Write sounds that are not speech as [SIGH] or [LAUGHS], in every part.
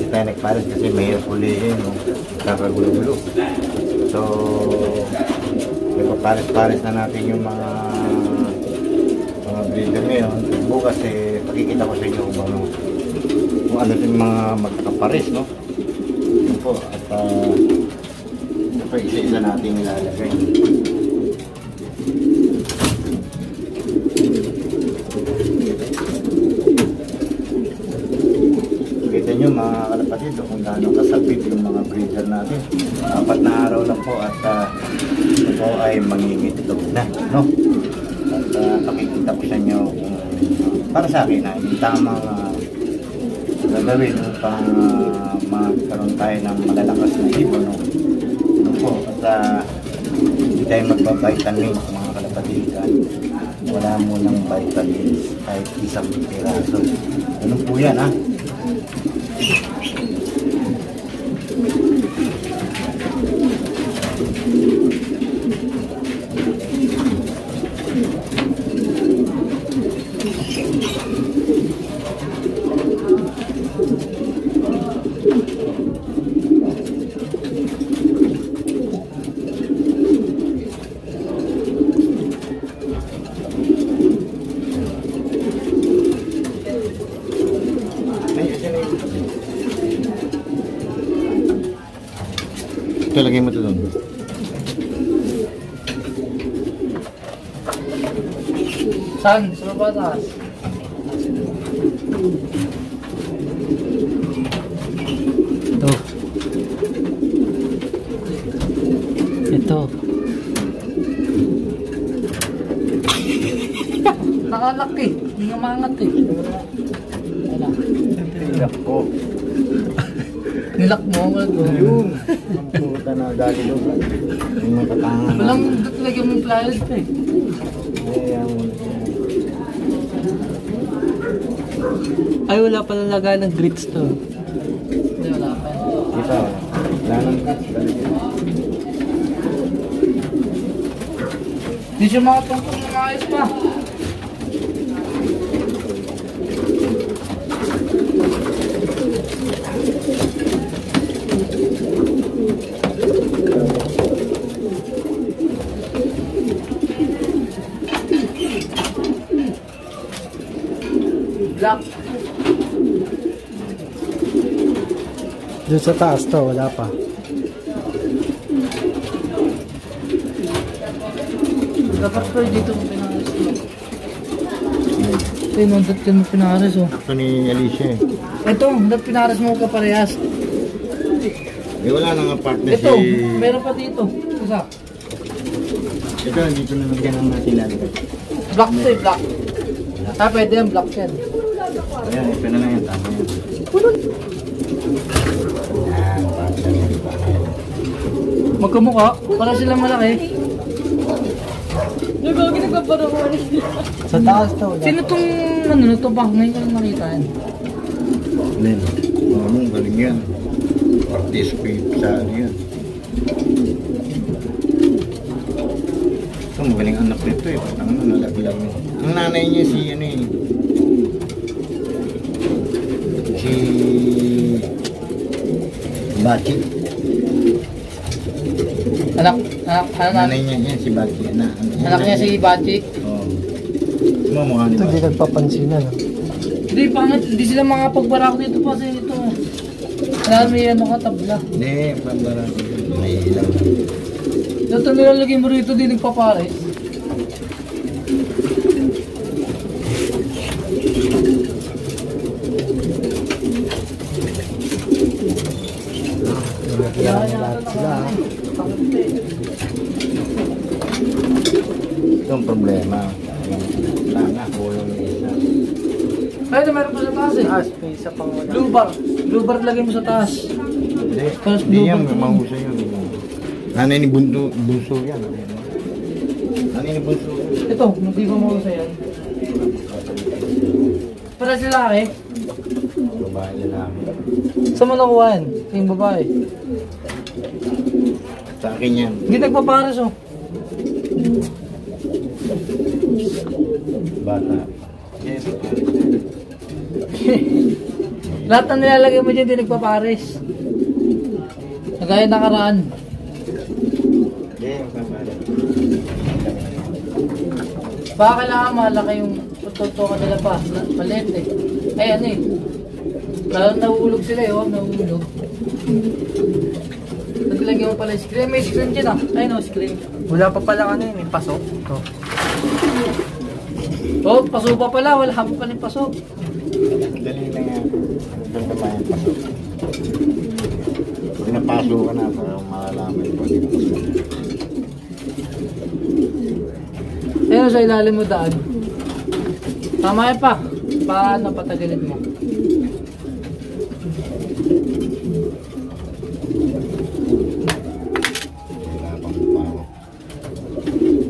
kasi tayo nagpares kasi mahirap ulihin, no? Kakagulo-gulo. So, nagpapares-pares na natin yung mga mga breeder ngayon. Bukas eh, pakikita ko sa inyo kung ano, kung ano yung mga magkakapares, no? Yun po, at uh, isa-isa natin nilalagay. Kita nyo kalapatid kung gaano kasapit yung mga breeder natin. Apat na araw lang po at uh, ito po ay mangingitlog na. No? At uh, pakikita ko sa inyo kung para sa akin na yung tamang uh, gagawin upang uh, magkaroon tayo ng malalakas na ibon. No? Ano po? At uh, hindi tayo magbabitamins mga kalapatid. At wala mo ng vitamins kahit isang piraso. Ano po yan ha? Saan? Sa baba taas. Ito. Ito. [LAUGHS] Nakalaki. Hindi nga mangat eh. Wala. Tilak ko. [LAUGHS] Nilak mo ako. Yung, ang puta na dali doon. Walang lagyan mo yung pliers pa eh. Eh, ang muna siya. Ay, wala pala lagay ng grits to. Hindi, wala pa. Kita, wala nang guts talaga. Hindi siya makatungkol ng ayos pa. Black. Doon sa taas to, wala pa. Dapat ko dito mo pinares mo. Ito yung nandot yun mo pinares oh. Ito ni Alicia eh. Ito, nandot pinares mo ka parehas. Eh, wala nang partner Ito, si... meron pa dito. Isa. Ito, dito na nagyan ang natin lalagay. Black to eh, black. Ah, pwede yan, black yan. Ayan, ito na lang yan. Tama yan. Yan, partner yan. Tama yan. Magkamukha, para silang malaki. Sa taas to. Sino tong ano na to ba? Ngayon ko lang nakita yan. Nen, ano, galing yan. Participate sa ano yan. Ito, magaling anak nito eh. Patang ano, nalaglag mo. Ang nanay niya si ano eh. Si... Bachi. Anak, anak, anak, Nanay niya yan, si Bachi. Anak, anak niya si Bachi. Oo. Mo, mukha ni Ito, hindi nagpapansinan. Hindi, pangit, hindi sila mga pagbarak dito pa sa ito. Kaya may ano ka tabla. Hindi, pambara. May ilaw. Ito nilalagay mo rito, di nagpapare. Kaya lahat sila. ah. Ito ang problema. Wala na, kulang yung isa. Ay, ito meron pa sa taas eh. Taas, may isa pang wala. Blue bar. Blue bar lagay mo sa taas. Hindi, Tapos hindi yan, mahusay yun. Nanay ni Bunso, Bunso yan. Nanay ni Bunso. Ito, hindi ba mo sa yan? Para sila eh. Babae lalaki. Saan mo nakuha yan? Yung babae. Sa akin yan. Hindi nagpapares oh. Bata. [LAUGHS] Lahat na nilalagay mo dyan, di nagpapares. Nagaya nakaraan. Hindi. Baka kailangan malaki yung tututukan nila pa. Maliit eh. Ay ano eh. Lalo nahuhulog sila eh, oh, nahuhulog. Naglagyan mo pala yung screen. May screen dyan ah. Ay no, screen. Wala pa pala ano yun, yung paso. Ito. Oh, paso pa pala. Wala pa pala yung paso. Dali lang yan. Doon na yan pasok. Pinapaso ka na para malalaman yung pag Ayun sa ilalim mo daan. Tama yan pa. Paano patagalin mo?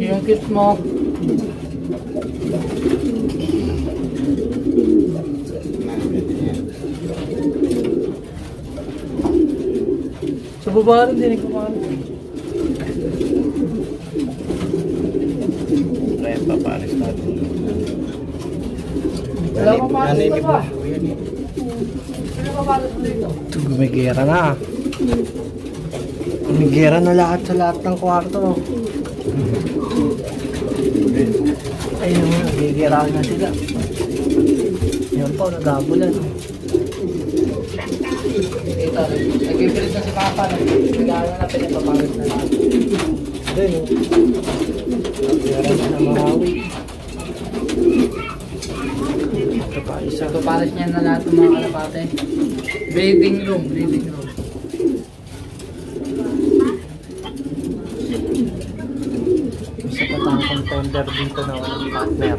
Yung kit mo. Na, pwede yan. Sa baba rin din ko paano. Kaya papares natin. Wala pa pa. Paano dito? Ito, gumigera na. Gumigera na lahat sa lahat ng kwarto. Ayun, gigera na sila. Yan po, nagabulan. Ito, nag-ibrid na si Papa. Nag-aaral na pinapapalit na lang. Ayun, gigera na na marawi. Ito pa, isa. So, pares niya na lahat ng mga kalapate. Breathing room, breathing room. Isa pa tayong contender dito na walang partner.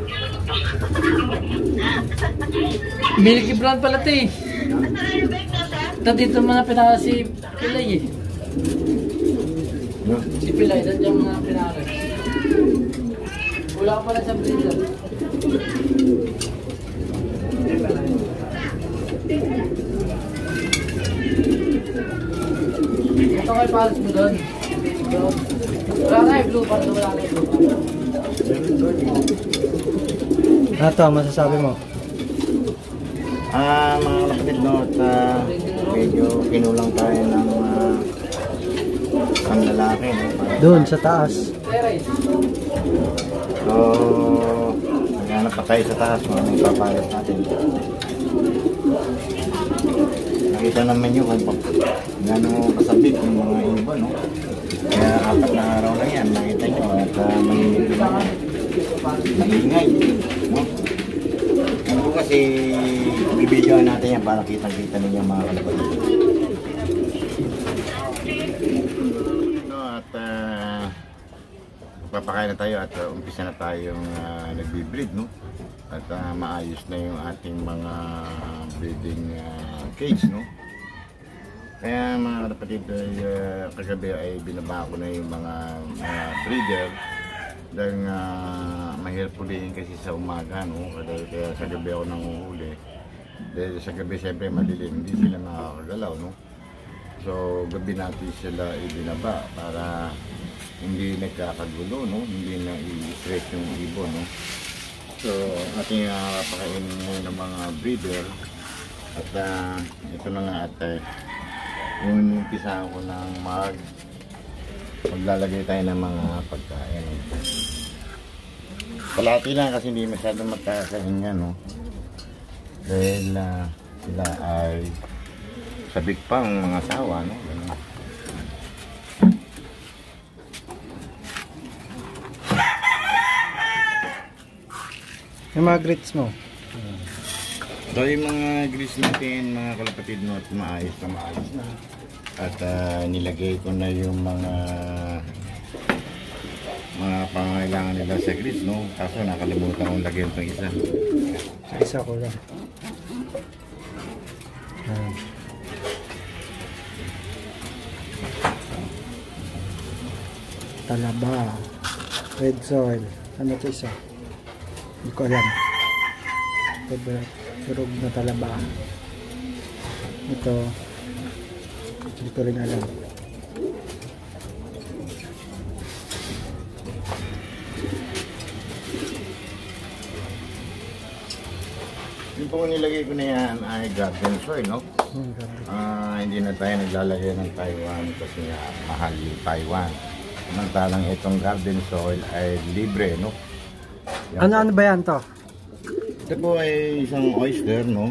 Milky Brown pala ito eh. Ito dito mo na pinaka si Pilay eh. Si Pilay, nandiyan mo na pinaka. Wala ka pala sa freezer. Ito kay pares mo doon. Wala na yung blue pa, wala na yung blue pa. Ano to, masasabi mo? Ah, mga kapatid, no, at ah, medyo kinulang tayo ng uh, ang lalaki, no? Para- Doon, sa taas. So, maghanap pa tayo sa taas, mga may papalit natin. Nakita naman nyo kung pa- gano'ng kasabit yung mga iba, no? Kaya apat na araw na yan, nakita nyo, at uh, na maingay, no? Ano po kasi, bibidyoan natin yan para kitang-kita ninyo mga kalapatid. No, at uh, papakain na tayo at uh, umpisa na tayong uh, nagbi-breed, no? At uh, maayos na yung ating mga breeding uh, cage, no? Kaya mga kapatid, ay, uh, kagabi ay binaba ko na yung mga, mga breeder dahil nga mahirap hulihin kasi sa umaga, no? Kaya, kaya sa gabi ako nanguhuli. Dahil sa gabi siyempre malilim, hindi sila makakagalaw, no? So gabi natin sila ibinaba para hindi nagkakagulo, no? Hindi na i-stress yung ibon, no? So ating uh, pakainin ngayon ng mga breeder at ah, ito na nga at uh, yung ko ng mag maglalagay tayo ng mga pagkain. Palati lang kasi hindi masyadong mataas sa hinga, no? Dahil ah, sila ay sabik pang mga asawa, no? Ganun. Yung mga grits mo. So yung mga grease natin, mga kalapatid no, at maayos na maayos na. At ah, nilagay ko na yung mga mga pangangailangan nila sa grease, no? Kaso nakalimutan kong lagyan itong isa. Sa isa ko lang. Talaba. Red soil. Ano to isa? Hindi ko alam. Ito surog na talaba. Ito. Hindi ko rin alam. Yung po nilagay ko na yan ay garden soil, no? Hmm. Ah, hindi na tayo naglalagay ng Taiwan kasi nga mahal yung Taiwan. Samantalang itong garden soil ay libre, no? Yan Ano po. ano ba yan to? Ito po ay isang oyster, no?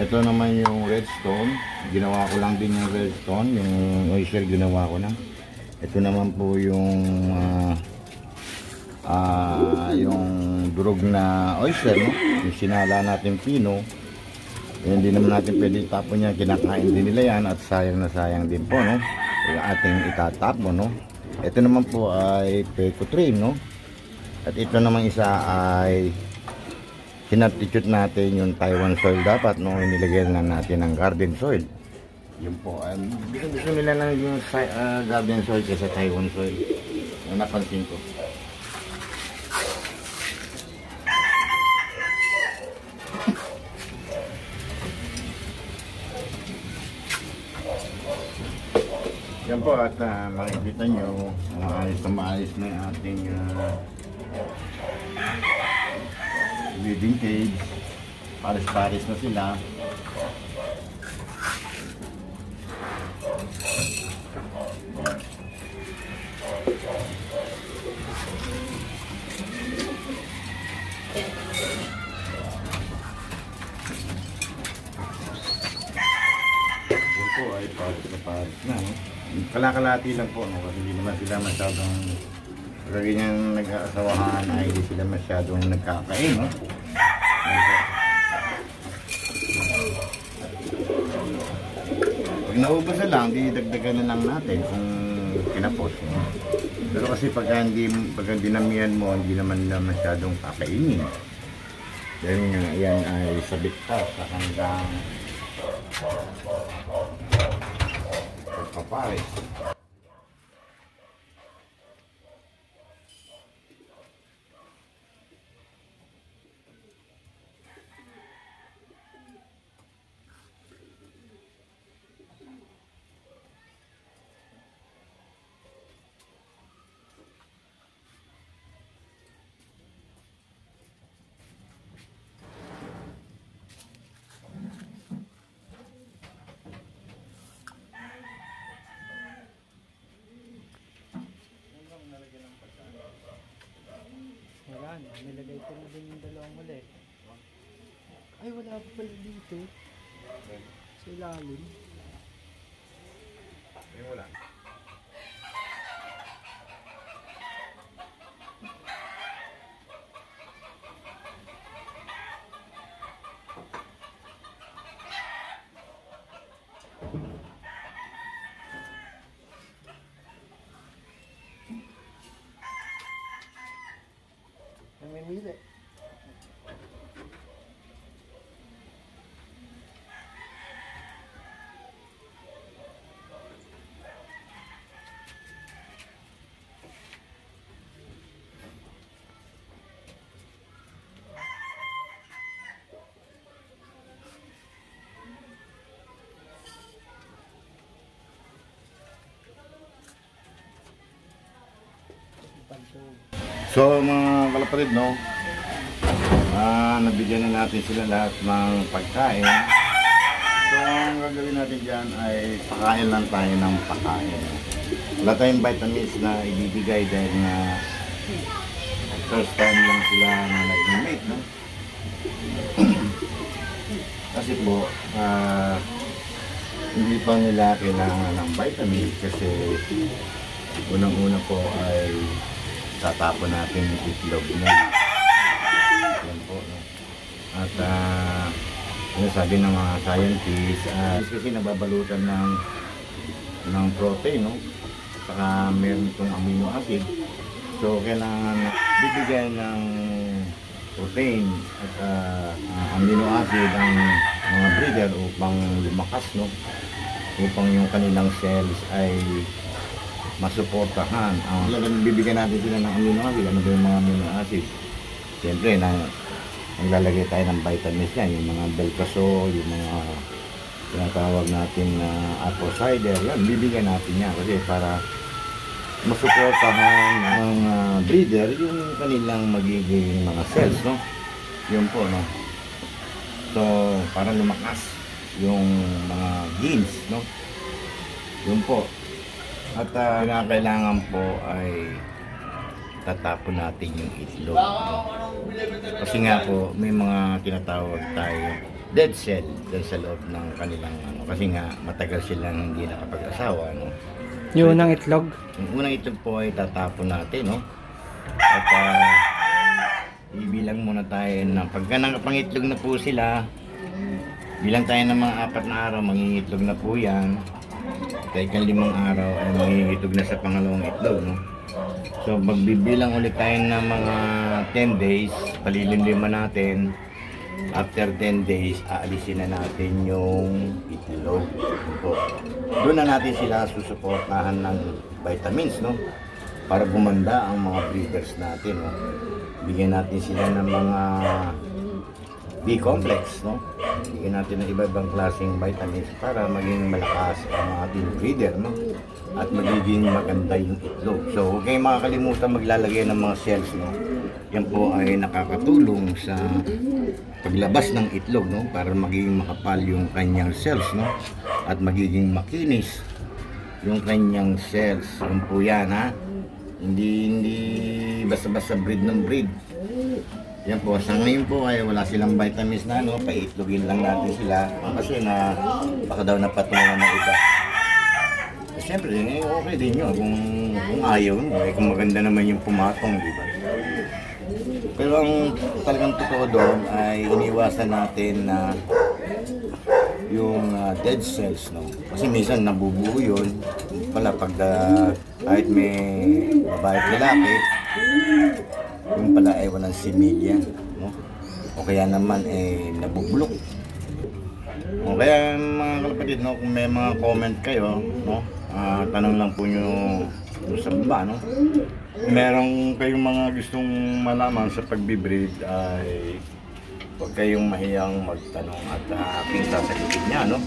Ito naman yung redstone. Ginawa ko lang din yung redstone. Yung oyster ginawa ko na. Ito naman po yung ah, ah, yung durog na oyster, no? Yung sinala natin pino. Eh, hindi naman natin pwede tapon yan. Kinakain din nila yan at sayang na sayang din po, no? Yung ating itatapon, no? Ito naman po ay pecotrine, no? At ito naman isa ay sinatitute natin yung Taiwan soil dapat no nilagyan lang natin ng garden soil yun po um, gusto, nila lang yung ah, garden soil kaysa Taiwan soil napansin ko yan po at ah, makikita nyo maayos na maayos na yung ating ah, living cage. Pares-pares na sila. Yun po ay pares na pares na. No? Kalakalati lang po, no? kasi hindi naman sila masyadong sa ganyan nag-aasawahan ay hindi sila masyadong nagkakain, no? Pag naubos na lang, di dagdagan na lang natin kung kinapos. No? Pero kasi pag hindi, pag dinamihan mo, hindi naman nila masyadong kakainin. Dahil nga, yan ay sabit pa sa hanggang pagpapares. Wala na. Nilagay ko na din yung dalawang huli. Ay, wala pa pala dito. Sa ilalim. Ayun wala. So mga kalapatid, no? Ah, nabigyan na natin sila lahat ng pagkain. So ang gagawin natin dyan ay pakain lang tayo ng pakain. Wala tayong vitamins na ibibigay dahil na first time lang sila na nag-mate, no? [CLEARS THROAT] Kasi po, ah, hindi pa nila kailangan ng vitamins kasi unang-una po ay tatapon natin yung itlog na. Yan? At uh, sabi ng mga scientists, ah, kasi nababalutan ng ng protein, no? Saka meron itong amino acid. So, kailangan bibigyan ng protein at ah, amino acid ang mga breeder upang lumakas, no? Upang yung kanilang cells ay masuportahan. Ang uh, bibigyan natin sila ng amino acid. Ano ba yung mga amino acid? Siyempre, na, naglalagay tayo ng vitamins yan. Yung mga Belcasol, yung mga tinatawag natin na apple cider. Yan, bibigyan natin yan. Kasi para masuportahan ng ah, breeder yung kanilang magiging mga cells, no? Yun po, no? So, para lumakas yung mga genes, no? Yun po. At uh, kailangan po ay tatapon natin yung itlog. Kasi nga po, may mga tinatawag tayo dead cell dun sa loob ng kanilang ano. Kasi nga, matagal silang hindi nakapag-asawa, no? Yung unang itlog. Yung unang itlog po ay tatapon natin, no? At ah, ibilang muna tayo na pagka nakapangitlog na po sila, bilang tayo ng mga apat na araw, mangingitlog na po yan. Ikang limang araw ay mangingitlog na sa pangalawang itlog, no? So, magbibilang ulit tayo ng mga 10 days, palilinliman natin. After 10 days, aalisin na natin yung itlog. Po. Doon na natin sila susuportahan ng vitamins, no? Para gumanda ang mga breeders natin, no? Bigyan natin sila ng mga B-complex, no? Bigyan natin ng iba-ibang klaseng vitamins para maging malakas ang ating breeder, no? At magiging maganda yung itlog. So, huwag kayong makakalimutan maglalagay ng mga cells, no? Yan po ay nakakatulong sa paglabas ng itlog, no? Para magiging makapal yung kanyang cells, no? At magiging makinis yung kanyang cells. Yun po yan, ha? Hindi, hindi basta-basta breed ng breed. Yan po, sa ngayon po ay wala silang vitamins na ano, paitlogin lang natin sila kasi na baka daw napatungan ng iba. Eh, Siyempre, eh, okay din yun kung, kung ayaw mo, eh, kung maganda naman yung pumatong, di ba? Pero ang talagang totoo doon ay iniwasan natin na yung ah, dead cells, no? Kasi minsan nabubuo yun. Pala pag ah, kahit may babae at lalaki, yung pala ay walang similya, no? O kaya naman eh nabubulok. O kaya mga kalapatid, no, kung may mga comment kayo, no, ah, tanong lang po nyo sa baba, no? Kung meron kayong mga gustong malaman sa pagbibreed ay huwag kayong mahiyang magtanong at uh, aking sasagutin niya, no?